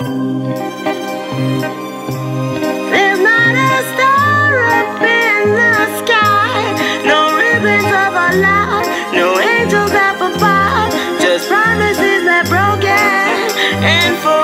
There's not a star up in the sky, no ribbons of our love, no angels up above, just promises that broken. And for.